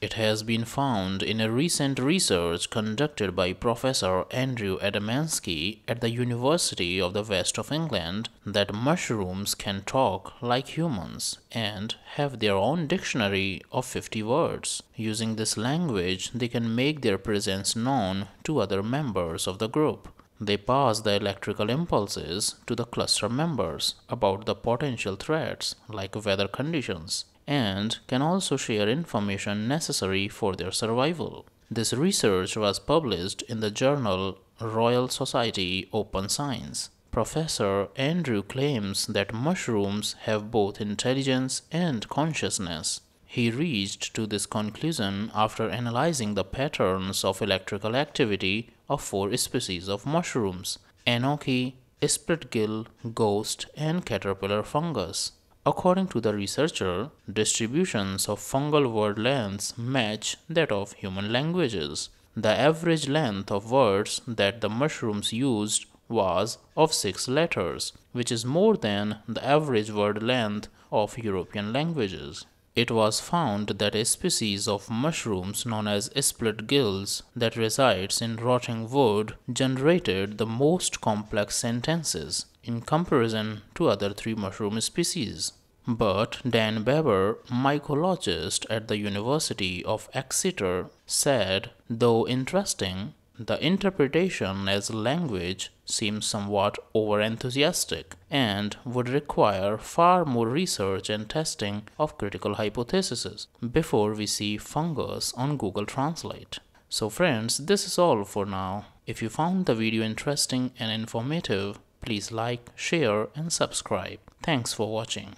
It has been found in a recent research conducted by Professor Andrew Adamatzky at the University of the West of England that mushrooms can talk like humans and have their own dictionary of 50 words. Using this language, they can make their presence known to other members of the group. They pass the electrical impulses to the cluster members about the potential threats like weather conditions and can also share information necessary for their survival. This research was published in the journal Royal Society Open Science. Professor Andrew claims that mushrooms have both intelligence and consciousness. He reached to this conclusion after analyzing the patterns of electrical activity of four species of mushrooms enoki, split gill, ghost, and caterpillar fungus. According to the researcher, distributions of fungal word lengths match that of human languages. The average length of words that the mushrooms used was of 6 letters, which is more than the average word length of European languages. It was found that a species of mushrooms known as split gills that resides in rotting wood generated the most complex sentences in comparison to other three mushroom species. But Dan Bebber, mycologist at the University of Exeter, said, though interesting, the interpretation as language seems somewhat overenthusiastic and would require far more research and testing of critical hypotheses before we see fungus on Google Translate. So friends, this is all for now. If you found the video interesting and informative, please like, share and subscribe. Thanks for watching.